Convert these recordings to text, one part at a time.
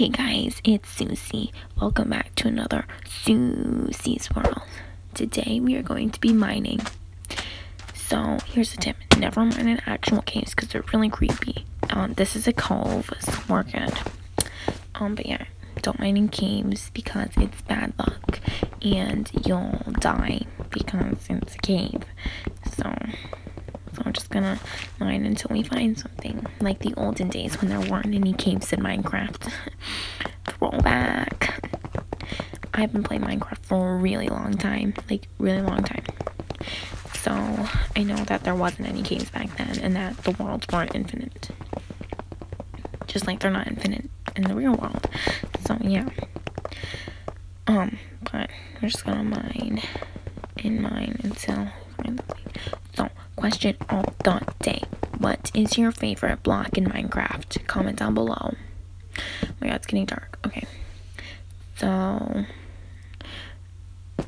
Hey guys, it's Susie. Welcome back to another Susie's World. Today we are going to be mining. So here's the tip: never mine an actual caves because they're really creepy. Um, this is a cove, so we're good. Um, but yeah, don't mine in caves because it's bad luck and you'll die because it's a cave. So gonna mine until we find something. Like the olden days when there weren't any caves in Minecraft. Throwback. I have been playing Minecraft for a really long time. Like, really long time. So, I know that there wasn't any caves back then and that the worlds weren't infinite. Just like they're not infinite in the real world. So, yeah. Um, but we're just gonna mine and mine until so question of the day what is your favorite block in minecraft? Comment down below. Oh my god it's getting dark. Okay. So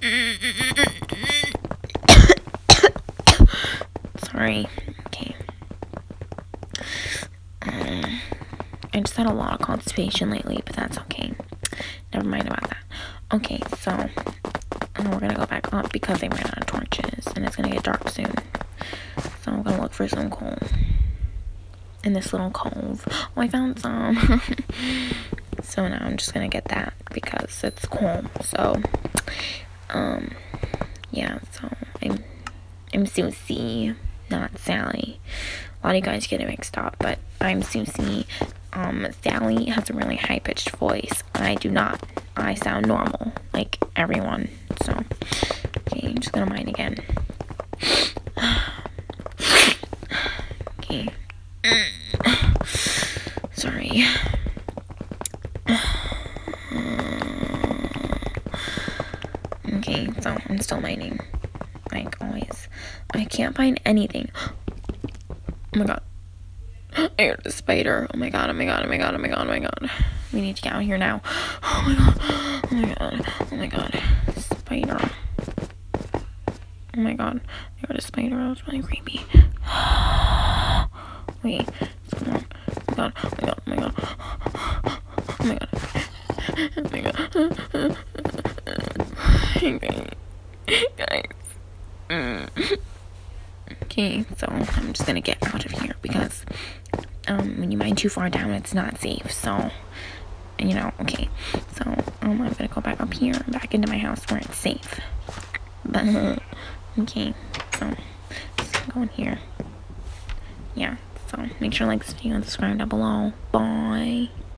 sorry. Okay. Um, i just had a lot of constipation lately but that's okay. Never mind about that. Okay so we're gonna go back up because they ran out of torches and it's gonna get dark soon. So I'm gonna look for some coal in this little cove. Oh, I found some. so now I'm just gonna get that because it's coal. So, um, yeah. So I'm I'm Susie, not Sally. A lot of you guys get it mixed up, but I'm Susie. Um, Sally has a really high pitched voice. I do not. I sound normal, like everyone. So, okay, I'm just gonna mine again. Sorry. Okay, so I'm still mining. Like always. I can't find anything. Oh my god. I heard a spider. Oh my god, oh my god, oh my god, oh my god, oh my god. We need to get out here now. Oh my god. Oh my god. Oh my god. Spider. Oh my god. I heard a spider. That was really creepy. Wait. On? Oh my god. Oh my god. Oh my god. Oh my god. Oh my god. Guys. Okay, so I'm just gonna get out of here because um, when you mine too far down, it's not safe. So, you know, okay. So, um, I'm gonna go back up here, back into my house where it's safe. But, okay, so, just go in here. Yeah, so make sure to like this video and subscribe down below. Bye.